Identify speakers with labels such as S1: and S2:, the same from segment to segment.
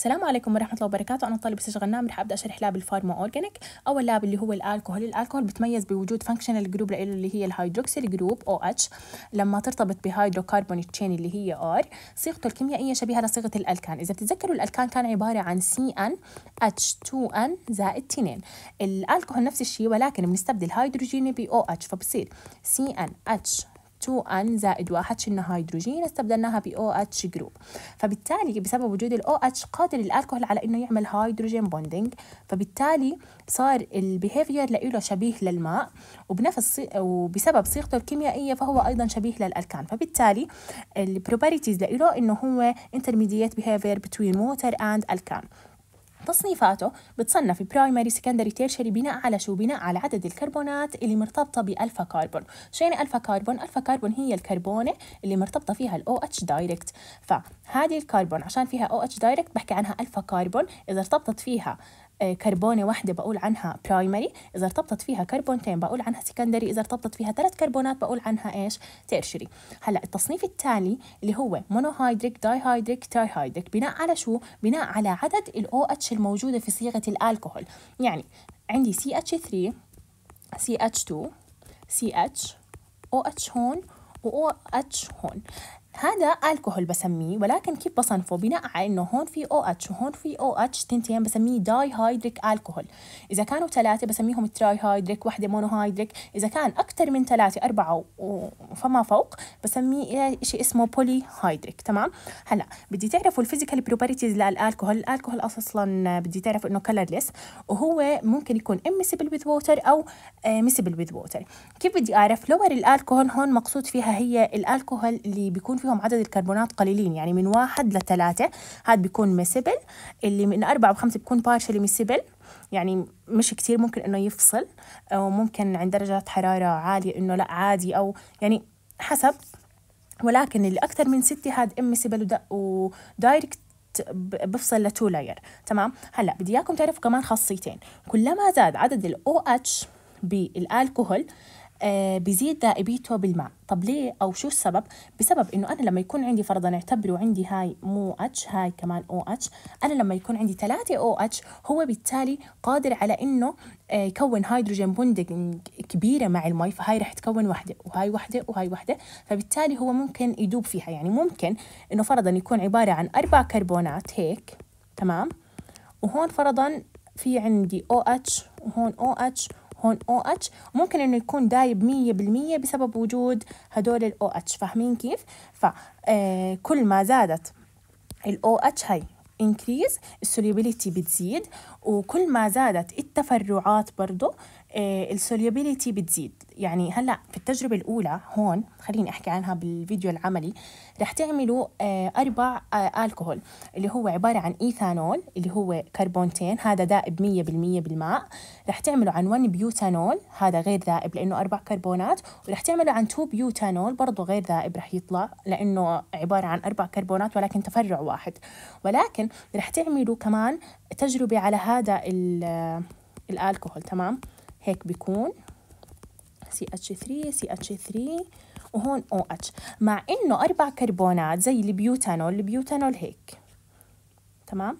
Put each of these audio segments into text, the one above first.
S1: السلام عليكم ورحمة الله وبركاته. أنا طالب أستاذ غنام رح أبدأ أشرح لاب الفارما أورجانيك. أول لاب اللي هو الألكوهول. الألكوهول بتميز بوجود فانكشنال جروب له اللي هي الهيدروكسيل جروب أو اتش لما ترتبط بهيدروكربون تشين اللي هي ار صيغته الكيميائية شبيهة لصيغة الألكان. إذا بتتذكروا الألكان كان عبارة عن سي ان اتش 2 ان زائد 2 الألكوهول نفس الشيء ولكن بنستبدل هيدروجين ب أو اتش فبصير سي ان اتش 2N زائد واحد شلنا هيدروجين استبدلناها ب OH جروب. فبالتالي بسبب وجود ال OH قادر الالكوهول على إنه يعمل hydrogen bonding فبالتالي صار ال behavior له شبيه للماء وبنفس وبسبب صيغته الكيميائية فهو أيضا شبيه للالكان فبالتالي ال properties له إنه هو intermediate behavior between water and alkane تصنيفاته بتصنف primary secondary tertiary بناء على شو؟ بناء على عدد الكربونات اللي مرتبطة ب alpha carbon. شو يعني alpha carbon؟ alpha carbon هي الكربونة اللي مرتبطة فيها ال OH direct فهذه الكربون عشان فيها OH direct بحكي عنها alpha carbon. إذا ارتبطت فيها آه، كربونة واحدة بقول عنها primary إذا ارتبطت فيها كربونتين بقول عنها secondary إذا ارتبطت فيها ثلاث كربونات بقول عنها إيش؟ tertiary هلأ التصنيف التالي اللي هو monohydric dihydric trihydric بناء على شو؟ بناء على عدد ال OH الموجودة في صيغة الألكوهول. يعني عندي CH3 سي اتش 2 سي اتش أو اتش هون و اتش هون. هذا ألكحول بسميه ولكن كيف بصنفه؟ بناء على إنه هون في أو إتش وهون في أو إتش تنتين بسميه dihydric alcohol. إذا كانوا ثلاثة بسميهم trihydric وحدة monohydric إذا كان أكثر من ثلاثة أربعة فما فوق بسميه شيء اسمه polyhydric تمام؟ هلأ بدي تعرفوا ال physical properties لل alcohol. ال alcohol أصلا بدي تعرفوا إنه colorless وهو ممكن يكون immiscible with water أو miscible with water كيف بدي أعرف؟ lower ال alcohol هون مقصود فيها هي الألكحول اللي بيكون فيهم عدد الكربونات قليلين يعني من واحد لثلاثة هذا بيكون miscible اللي من أربعة وخمسة بيكون partially miscible يعني مش كتير ممكن إنه يفصل أو ممكن عند درجة حرارة عالية إنه لأ عادي أو يعني حسب. ولكن اللي أكثر من ستة هذا immiscible و direct بفصل ل two layer تمام؟ هلأ بدي إياكم تعرفوا كمان خاصيتين. كلما زاد عدد ال OH بال alcohol آه بزيد ذائبيته بالماء طب ليه؟ أو شو السبب؟ بسبب إنه أنا لما يكون عندي فرضا اعتبروا عندي هاي OH هاي كمان OH أنا لما يكون عندي ثلاثة OH هو بالتالي قادر على إنه آه يكون hydrogen bonding كبيرة مع المي فهاي رح تكون وحدة وهاي وحدة وهاي وحدة. فبالتالي هو ممكن يدوب فيها. يعني ممكن إنه فرضا يكون عبارة عن أربع كربونات هيك تمام؟ وهون فرضا في عندي أو اتش وهون أو اتش هون أو اتش وممكن إنه يكون دايب مية بالمية بسبب وجود هدول ال OH فاهمين كيف؟ فكل آه، ما زادت ال OH هاي increase ال solubility بتزيد. وكل ما زادت التفرعات برضو آه، ال solubility بتزيد. يعني هلأ في التجربة الأولى هون خليني أحكي عنها بالفيديو العملي رح تعملوا آه، أربع آه، الكحول اللي هو عبارة عن إيثانول اللي هو كربونتين هذا ذائب مية بالمية بالماء. رح تعملوا عن 1 butanol هذا غير ذائب لأنه أربع كربونات. ورح تعملوا عن 2 butanol برضه غير ذائب رح يطلع لأنه عبارة عن أربع كربونات ولكن تفرع واحد. ولكن رح تعملوا كمان تجربة على هذا الالكحول تمام؟ هيك بيكون. CH3 CH3 وهون OH مع إنه أربع كربونات زي ال butanol ال butanol هيك. تمام؟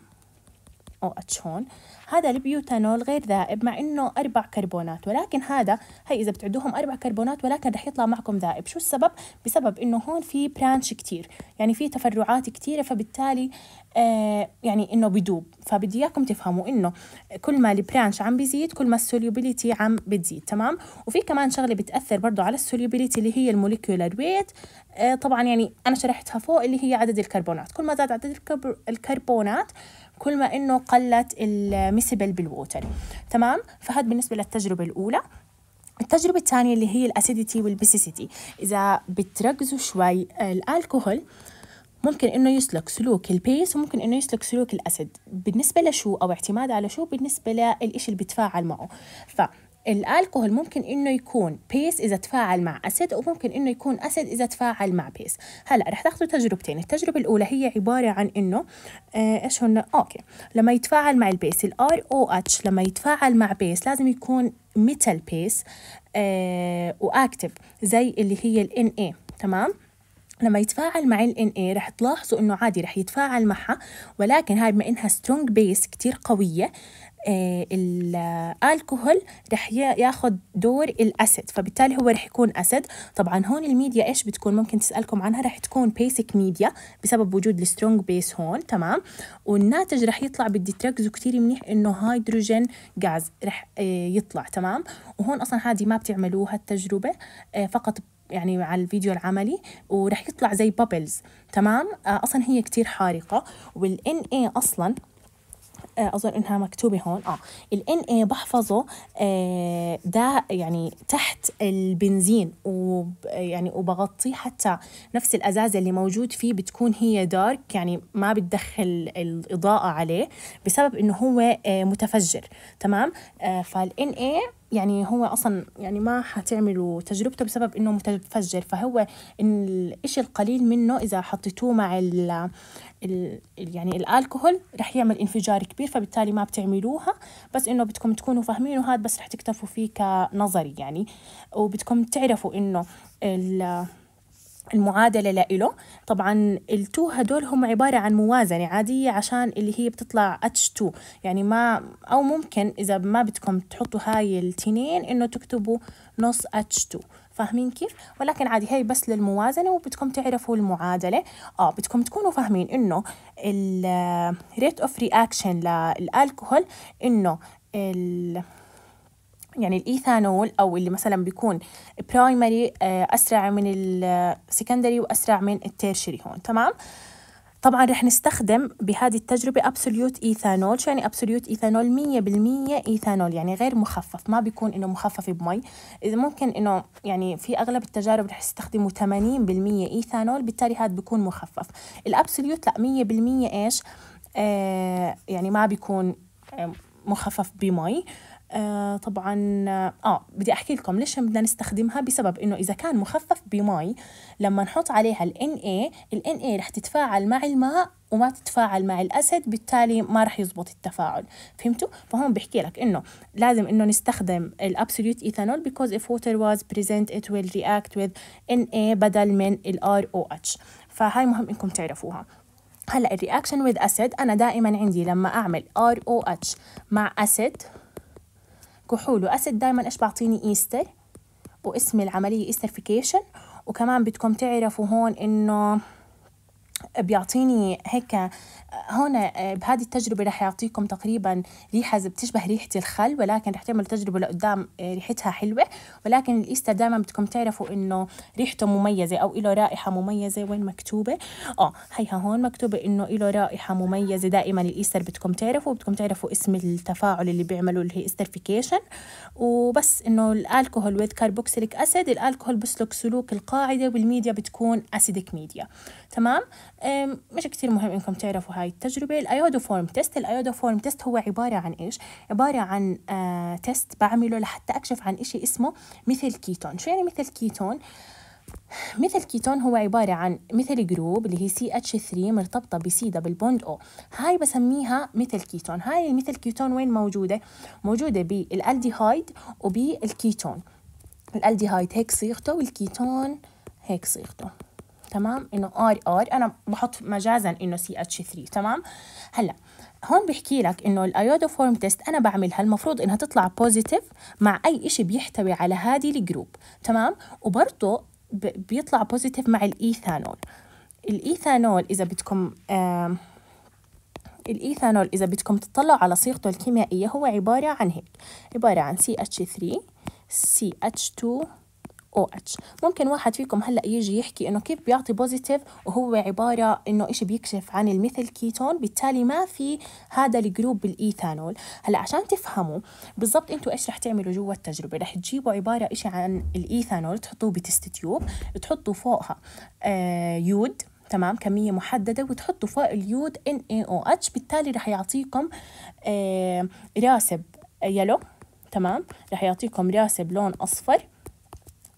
S1: OH هون هذا ال butanol غير ذائب مع إنه أربع كربونات ولكن هذا هي إذا بتعدوهم أربع كربونات ولكن رح يطلع معكم ذائب. شو السبب؟ بسبب إنه هون في branch كتير يعني في تفرعات كتيرة فبالتالي آه يعني إنه بدوب فبدي إياكم تفهموا إنه كل ما ال branch عم بيزيد كل ما ال solubility عم بتزيد تمام؟ وفي كمان شغلة بتأثر برضه على ال solubility اللي هي ال molecular weight. آه طبعا يعني أنا شرحتها فوق اللي هي عدد الكربونات. كل ما زاد عدد الكربونات كل ما إنه قلت ال miscible بال water تمام؟ فهذا بالنسبة للتجربة الأولى. التجربة الثانية اللي هي ال acidity وال basicity إذا بتركزوا شوي الألكوهول ممكن إنه يسلك سلوك ال base وممكن إنه يسلك سلوك ال acid بالنسبة لشو أو اعتماد على شو؟ بالنسبة للإشي اللي بيتفاعل معه. ف الألكوهول ممكن إنه يكون base إذا تفاعل مع acid وممكن إنه يكون acid إذا تفاعل مع base. هلأ رح تاخذوا تجربتين التجربة الأولى هي عبارة عن إنه آه إيش هن؟ أوكي. لما يتفاعل مع ال base ال ROH لما يتفاعل مع base لازم يكون metal base آه و active زي اللي هي ال NA تمام؟ لما يتفاعل مع ال NA رح تلاحظوا إنه عادي رح يتفاعل معها ولكن هاي بما إنها strong base كتير قوية آه الكحول رح ياخذ دور ال acid فبالتالي هو رح يكون acid. طبعا هون الميديا إيش بتكون؟ ممكن تسألكم عنها رح تكون basic media بسبب وجود ال strong base هون تمام؟ والناتج رح يطلع بدي تركزوا كثير منيح إنه هيدروجين غاز رح آه يطلع تمام؟ وهون أصلا هذه ما بتعملوها التجربه آه فقط يعني على الفيديو العملي ورح يطلع زي بابلز تمام؟ آه أصلا هي كتير حارقة والان اي أصلا أظن إنها مكتوبة هون. آه. الان اي بحفظه آه ده يعني تحت البنزين وب يعني وبغطيه حتى نفس الازازه اللي موجود فيه بتكون هي دارك يعني ما بتدخل الإضاءة عليه بسبب إنه هو آه متفجر. تمام؟ آه فالان اي يعني هو أصلا يعني ما حتعملوا تجربته بسبب إنه متفجر. فهو الإشي القليل منه إذا حطيتوه مع ال يعني الالكوهول رح يعمل انفجار كبير فبالتالي ما بتعملوها. بس إنه بدكم تكونوا فاهمين وهذا بس رح تكتفوا فيه كنظري يعني. وبدكم تعرفوا إنه المعادلة لإله. طبعا التو هدول هم عبارة عن موازنة عادية عشان اللي هي بتطلع H2 يعني ما أو ممكن إذا ما بدكم تحطوا هاي التنين إنه تكتبوا نص H2 فاهمين كيف؟ ولكن عادي هي بس للموازنة وبدكم تعرفوا المعادلة آه بدكم تكونوا فاهمين إنه rate of reaction للألكوهول إنه ال يعني الإيثانول أو اللي مثلا بيكون primary آه، أسرع من ال secondary وأسرع من ال tertiary هون تمام طبعا رح نستخدم بهذه التجربة absolute ethanol شو يعني absolute ethanol مية بالمية إيثانول يعني غير مخفف ما بيكون إنه مخفف بمي. إذا ممكن إنه يعني في أغلب التجارب رح يستخدموا 80% إيثانول بالتالي هذا بيكون مخفف. ال absolute لا مية بالمية إيش؟ آه يعني ما بيكون آه مخفف بمي. آه طبعا آه بدي أحكي لكم ليش بدنا نستخدمها بسبب إنه إذا كان مخفف بمي لما نحط عليها ال NA ال NA رح تتفاعل مع الماء وما تتفاعل مع ال acid بالتالي ما رح يزبط التفاعل. فهمتوا؟ فهون بحكي لك إنه لازم إنه نستخدم ال absolute ethanol because if water was present it will react with Na بدل من ال ROH فهاي مهم إنكم تعرفوها. هلأ ال reaction with acid أنا دائما عندي لما أعمل ROH مع acid كحول و acid دائما إيش بعطيني إيستر واسم العملية esterification. وكمان بدكم تعرفوا هون إنه بيعطيني هيك هون بهذه التجربة رح يعطيكم تقريبا ريحة بتشبه ريحة الخل ولكن رح تعمل تجربة لقدام ريحتها حلوة. ولكن الإيستر دائما بدكم تعرفوا إنه ريحته مميزة أو له رائحة مميزة. وين مكتوبة؟ آه هيها هون مكتوبة إنه له رائحة مميزة. دائما الإيستر بدكم تعرفوا بدكم تعرفوا اسم التفاعل اللي بيعملوا اللي هي esterification. وبس إنه ال alcohol with carboxylic acid ال alcohol بسلك سلوك القاعدة والميديا بتكون acidic media تمام؟ مش كتير مهم إنكم تعرفوا هاي التجربة. ال iodoform test ال iodoform test هو عبارة عن إيش؟ عبارة عن آه test بعمله لحتى أكشف عن إشي اسمه methyl ketone. شو يعني methyl ketone؟ methyl ketone هو عبارة عن methyl group اللي هي CH3 مرتبطة ب C double bond O هاي بسميها methyl ketone. هاي ال methyl ketone وين موجودة؟ موجودة بال aldehyde وبال ketone. ال aldehyde هيك صيغته والكيتون هيك صيغته. تمام؟ إنه R R. أنا بحط مجازا إنه CH3 تمام؟ هلأ هون بحكي لك إنه ال iodoform test أنا بعملها المفروض إنها تطلع positive مع أي شيء بيحتوي على هذه ال group. تمام؟ وبرضه بيطلع positive مع ال ethanol. ال ethanol إذا بدكم آه الإيثانول إذا بدكم تطلعوا على صيغته الكيميائية هو عبارة عن هيك. عبارة عن CH3 CH2 OH. ممكن واحد فيكم هلأ يجي يحكي إنه كيف بيعطي positive وهو عبارة إنه إشي بيكشف عن ال methyl ketone بالتالي ما في هذا ال group بال ethanol. هلأ عشان تفهموا بالضبط أنتم إيش رح تعملوا جوا التجربة رح تجيبوا عبارة إشي عن الإيثانول تحطوه ب test tube تحطوا فوقها آه يود تمام كمية محددة وتحطوا فوق اليود NaOH بالتالي رح يعطيكم آه راسب yellow تمام رح يعطيكم راسب لون أصفر.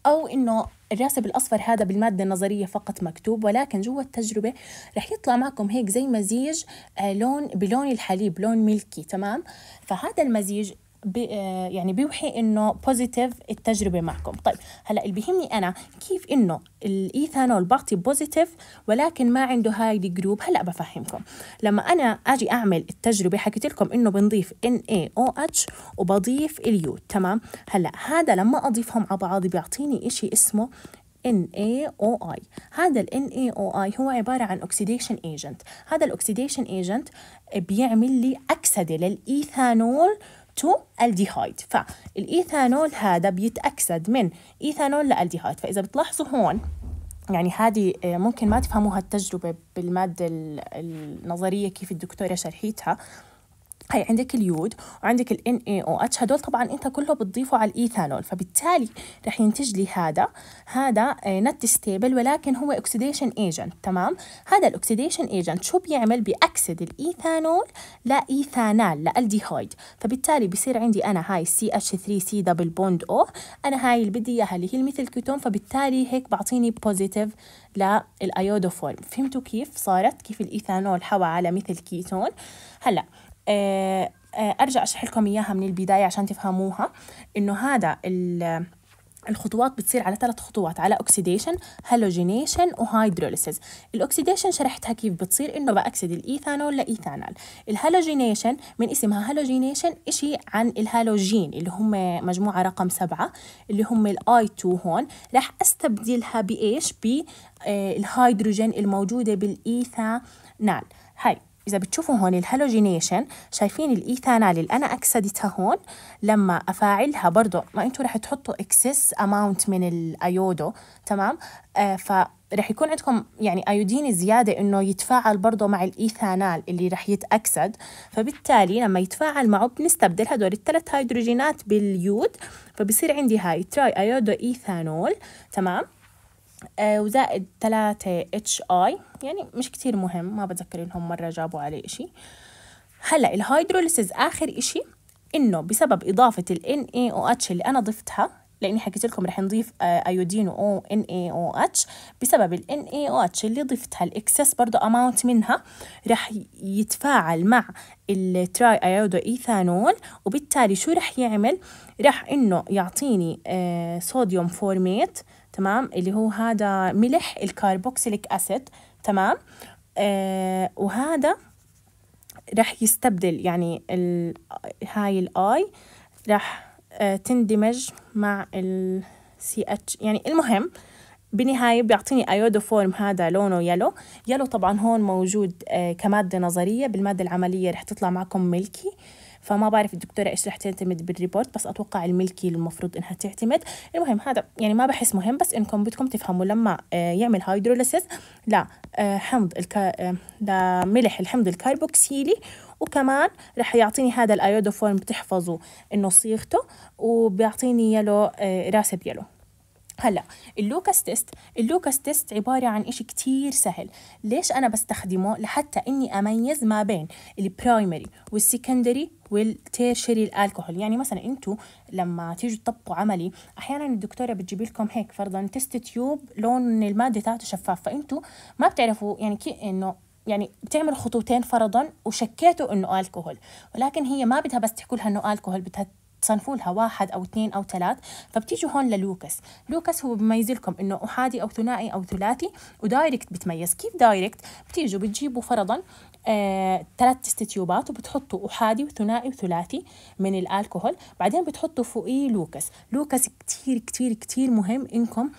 S1: أو إنه الراسب الأصفر هذا بالمادة النظرية فقط مكتوب ولكن جوا التجربة رح يطلع معكم هيك زي مزيج آه، لون بلون الحليب لون milky تمام؟ فهذا المزيج بي آه، يعني بيوحي إنه positive التجربة معكم. طيب هلا اللي بيهمني أنا كيف إنه الإيثانول بعطي positive ولكن ما عنده هاي ال group هلا بفهمكم. لما أنا أجي أعمل التجربة حكيت لكم إنه بنضيف NaOH وبضيف اليود تمام؟ هلا هذا لما أضيفهم على بعض بيعطيني إشي اسمه NaOI هذا ال NaOI هو عبارة عن oxidation agent. هذا ال oxidation agent بيعمل لي أكسدة للإيثانول to aldehyde. فال ethanol هذا بيتأكسد من ethanol ل aldehyde. فإذا بتلاحظوا هون يعني هذه ممكن ما تفهموها التجربة بالمادة النظرية كيف الدكتورة شارحيتها هي عندك اليود وعندك ال NaOH هدول طبعا أنت كله بتضيفه على الإيثانول. فبالتالي رح ينتج لي هذا. هذا not stable ولكن هو oxidation agent تمام؟ هذا ال oxidation agent شو بيعمل؟ بيأكسد الإيثانول ل ethanal ل aldehyde. فبالتالي بصير عندي أنا هاي CH3C double bond O أنا هاي اللي بدي إياها اللي هي ال methyl ketone فبالتالي هيك بعطيني positive لل iodoform. فهمتوا كيف صارت؟ كيف الإيثانول حوى على methyl ketone هلأ آه، آه، أرجع أشرح لكم إياها من البداية عشان تفهموها. إنه هذا الخطوات بتصير على ثلاث خطوات على oxidation halogenation و hydrolysis ال oxidation شرحتها كيف بتصير؟ إنه بأكسد ال ethanol ل ethanal. ال halogenation من اسمها halogenation إشي عن الهالوجين اللي هم مجموعة رقم سبعة اللي هم ال I2 هون. راح أستبدلها بإيش؟ بالهيدروجين الموجودة بال ethanal. هاي. إذا بتشوفوا هون ال halogenation شايفين ال ethanal اللي أنا أكسدتها هون لما أفاعلها برضو ما أنتوا رح تحطوا excess amount من ال iodo تمام؟ آه فرح يكون عندكم يعني iodine زيادة إنه يتفاعل برضو مع ال ethanal اللي رح يتأكسد. فبالتالي لما يتفاعل معه بنستبدل هدول الثلاث هيدروجينات باليود فبصير عندي هاي triiodo ethanal تمام؟ وزائد ثلاثة HI يعني مش كتير مهم ما بتذكر إنهم مرة جابوا عليه إشي. هلأ ال hydrolysis آخر إشي إنه بسبب إضافة ال NaOH اللي أنا ضفتها لأني حكيت لكم رح نضيف آه، iodine و NaOH بسبب ال NaOH اللي ضفتها ال excess برضو amount منها رح يتفاعل مع ال tri iodo ethanol وبالتالي شو رح يعمل؟ رح إنه يعطيني آه sodium formate تمام؟ اللي هو هذا ملح ال carboxylic acid تمام؟ آه وهذا راح يستبدل يعني ال هاي ال I راح آه تندمج مع ال CH يعني المهم بالنهاية بيعطيني iodoform هذا لونه yellow yellow طبعا هون موجود آه كمادة نظرية بالمادة العملية رح تطلع معكم milky. فما بعرف الدكتورة إيش رح تعتمد بال report بس أتوقع ال milky المفروض إنها تعتمد. المهم هذا يعني ما بحس مهم بس إنكم بدكم تفهموا لما آه، يعمل hydrolysis لا آه، حمض الكا آه، لملح الحمض الكربوكسيلي وكمان رح يعطيني هذا ال iodoform بتحفظوا إنه صيغته وبيعطيني yellow راسب yellow هلا ال Lucas test ال Lucas test عبارة عن إشي كتير سهل. ليش أنا بستخدمه؟ لحتى إني أميز ما بين البرايمري والسكندري والتيرشري الألكحول. يعني مثلا أنتم لما تيجوا تطبقوا عملي أحيانا الدكتورة بتجيب لكم هيك فرضا test tube لون المادة تاعته شفاف. فانتم ما بتعرفوا يعني كي إنه يعني بتعمل خطوتين فرضا وشكيتوا إنه ألكحول. ولكن هي ما بدها بس تحكوا لها إنه ألكحول بدها تصنفوا لها واحد أو اثنين أو ثلاث فبتيجوا هون لل Lucas. Lucas هو بميز لكم إنه أحادي أو ثنائي أو ثلاثي و direct بتميز. كيف direct بتيجوا بتجيبوا فرضا آه، ثلاث tubeات وبتحطوا أحادي وثنائي وثلاثي من الألكوهول. بعدين بتحطوا فوقيه Lucas. Lucas كتير كتير كتير مهم إنكم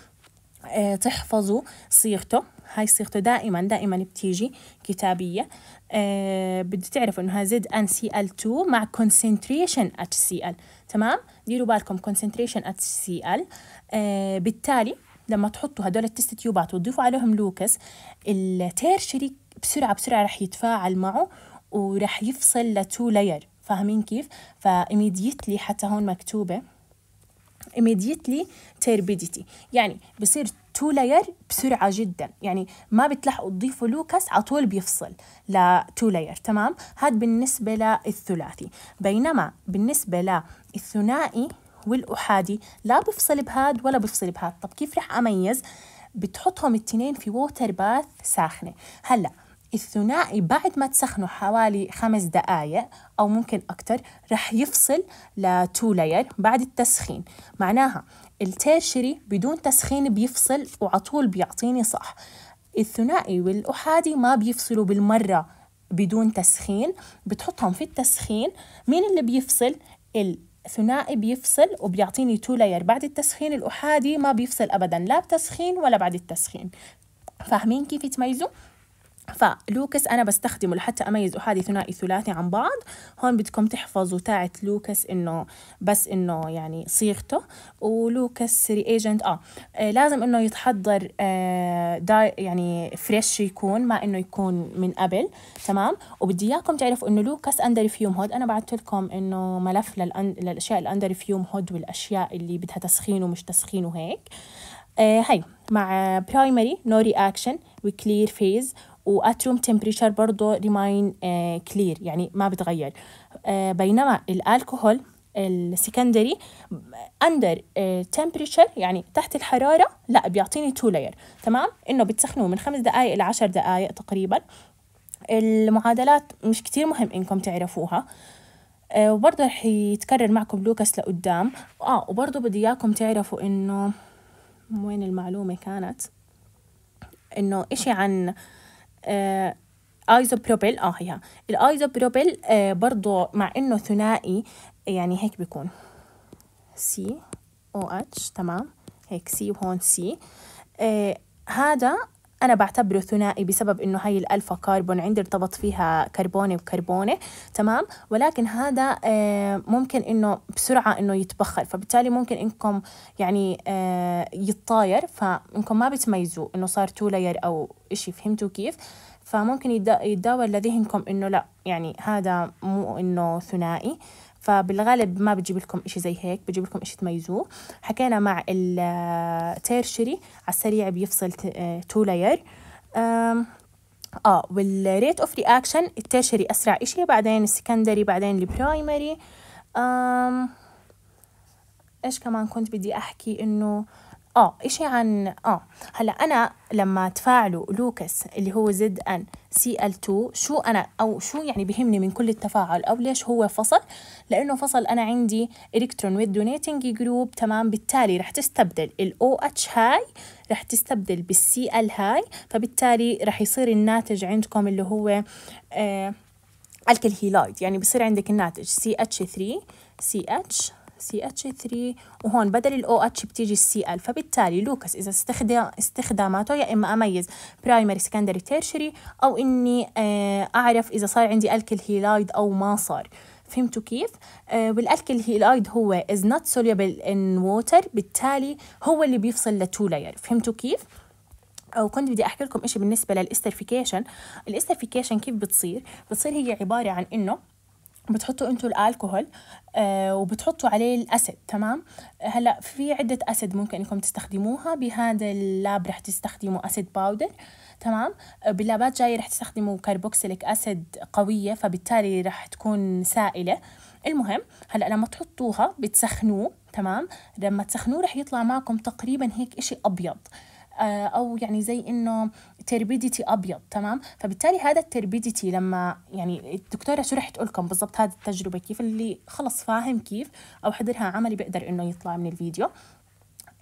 S1: آه، تحفظوا صيغته. هاي صيغته دائما دائما بتيجي كتابية. آه بدي تعرفوا انها زد ان سي ال 2 مع concentration اتش سي ال تمام؟ ديروا بالكم concentration HCl آه بالتالي لما تحطوا هدول ال test tubeات وتضيفوا عليهم Lucas ال tertiary بسرعة بسرعة رح يتفاعل معه ورح يفصل ل two layer فاهمين كيف؟ ف immediately حتى هون مكتوبة. immediately turbidity. يعني بصير two layer بسرعة جدا. يعني ما بتلحقوا تضيفوا Lucas على طول بيفصل ل two layer تمام؟ هذا بالنسبة للثلاثي. بينما بالنسبة للثنائي والأحادي. لا بفصل بهاد ولا بفصل بهاد. طب كيف رح أميز؟ بتحطهم الاثنين في water bath ساخنة. هلأ الثنائي بعد ما تسخنه حوالي خمس دقايق أو ممكن أكتر رح يفصل ل two layer بعد التسخين. معناها ال tertiary بدون تسخين بيفصل وعطول بيعطيني صح. الثنائي والأحادي ما بيفصلوا بالمرة بدون تسخين. بتحطهم في التسخين. مين اللي بيفصل؟ الثنائي بيفصل وبيعطيني two layer بعد التسخين الأحادي ما بيفصل أبدا. لا بتسخين ولا بعد التسخين. فاهمين كيف يتميزوا؟ ف Lucas أنا بستخدمه لحتى أميز أحادي ثنائي ثلاثي عن بعض. هون بدكم تحفظوا تاعت Lucas إنه بس إنه يعني صيغته و Lucas reagent آه. آه لازم إنه يتحضر آه دا يعني fresh يكون ما إنه يكون من قبل. تمام؟ وبدي إياكم تعرفوا إنه Lucas under fume hood أنا بعثت لكم إنه ملف للأن... للأشياء ال under fume hood والأشياء اللي بدها تسخين ومش تسخين وهيك. آه هي مع primary no reaction و clear phase و at room temperature برضه remain clear يعني ما بتغير. آه بينما ال alcohol ال secondary under temperature يعني تحت الحرارة لا بيعطيني two layer تمام؟ إنه بتسخنوه من خمس دقائق لعشر دقائق تقريبا. المعادلات مش كتير مهم إنكم تعرفوها. آه وبرضه رح يتكرر معكم Lucas لقدام. آه وبرضه بدي إياكم تعرفوا إنه وين المعلومة كانت؟ إنه إشي عن آه isopropyl آه هي. ال isopropyl آه برضو مع إنه ثنائي يعني هيك بيكون. C OH تمام. هيك C وهون C آه هذا أنا بعتبره ثنائي بسبب إنه هاي ال alpha carbon عندي ارتبط فيها كربونة وكربونة تمام؟ ولكن هذا آه ممكن إنه بسرعة إنه يتبخر فبالتالي ممكن إنكم يعني آه يتطاير فإنكم ما بتميزوا إنه صار two layer أو إشي فهمتوا كيف؟ فممكن يتداول لذهنكم إنه لا يعني هذا مو إنه ثنائي. فبالغالب ما بجيب لكم إشي زي هيك بجيب لكم إشي تميزوه. حكينا مع ال tertiary على السريع بيفصل two layer آه وال rate of reaction ال tertiary أسرع إشي بعدين ال secondary بعدين ال primary إيش كمان كنت بدي أحكي إنه آه اشي عن آه. هلا أنا لما تفاعلوا Lucas اللي هو زد أن سي إل 2 شو أنا أو شو يعني بهمني من كل التفاعل أو ليش هو فصل؟ لأنه فصل أنا عندي إلكترون ويز donating group تمام؟ بالتالي رح تستبدل ال OH هاي رح تستبدل بال Cl هاي فبالتالي رح يصير الناتج عندكم اللي هو آه alkyl يعني بصير عندك الناتج سي اتش 3 سي اتش سي اتش 3 وهون بدل ال OH بتيجي ال Cl فبالتالي Lucas إذا استخدم استخداماته يا إما أميز primary secondary tertiary أو إني آه، أعرف إذا صار عندي alkyl halide أو ما صار. فهمتوا كيف؟ آه وال alkyl halide هو is not soluble in water بالتالي هو اللي بيفصل ل two layer فهمتوا كيف؟ أو كنت بدي أحكي لكم شيء بالنسبة لل esterification ال esterification كيف بتصير؟ بتصير هي عبارة عن إنه بتحطوا أنتوا الالكوهول آه وبتحطوا عليه ال acid تمام؟ هلا في عدة acid ممكن انكم تستخدموها. بهذا ال lab رح تستخدموا acid powder تمام؟ باللابات جاي رح تستخدموا carboxylic acid قوية فبالتالي رح تكون سائلة. المهم هلا لما تحطوها بتسخنوه تمام؟ لما تسخنوه رح يطلع معكم تقريبا هيك إشي أبيض. آه، أو يعني زي إنه turbidity أبيض تمام؟ فبالتالي هذا ال turbidity لما يعني الدكتورة شو رح تقول لكم بالضبط هذه التجربة كيف اللي خلص فاهم كيف أو حضرها عملي بيقدر إنه يطلع من الفيديو.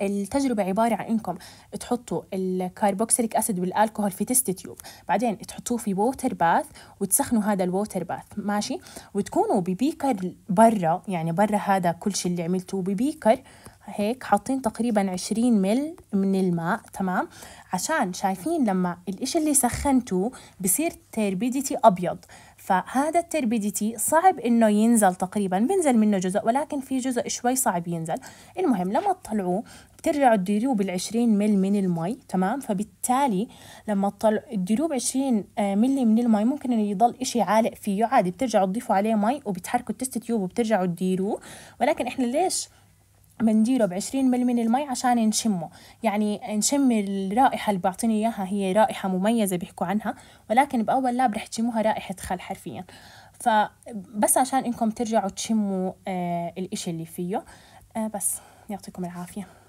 S1: التجربة عبارة عن إنكم تحطوا ال carboxylic acid وال alcohol في test tube بعدين تحطوه في water bath وتسخنوا هذا ال water bath ماشي؟ وتكونوا ب beaker برا يعني برا هذا كل شيء اللي عملتوه ب beaker هيك حاطين تقريبا عشرين مل من الماء تمام؟ عشان شايفين لما الإشي اللي سخنتوه بصير turbidity أبيض. فهذا ال turbidity صعب إنه ينزل تقريبا بينزل منه جزء ولكن في جزء شوي صعب ينزل. المهم لما تطلعوه بترجعوا تديروه بالعشرين مل من المي تمام؟ فبالتالي لما تطلع تديروه بعشرين آه، ملي من المي ممكن إنه يضل إشي عالق فيه. عادي بترجعوا تضيفوا عليه مي وبتحركوا ال test tube وبترجعوا تديروه. ولكن إحنا ليش بنديره ب 20 مل من المي عشان نشمه. يعني نشم الرائحة اللي بعطيني إياها هي رائحة مميزة بيحكوا عنها ولكن بأول lab رح تشموها رائحة خل حرفيا. فبس عشان إنكم ترجعوا تشموا آه الإشي اللي فيه. آه بس يعطيكم العافية.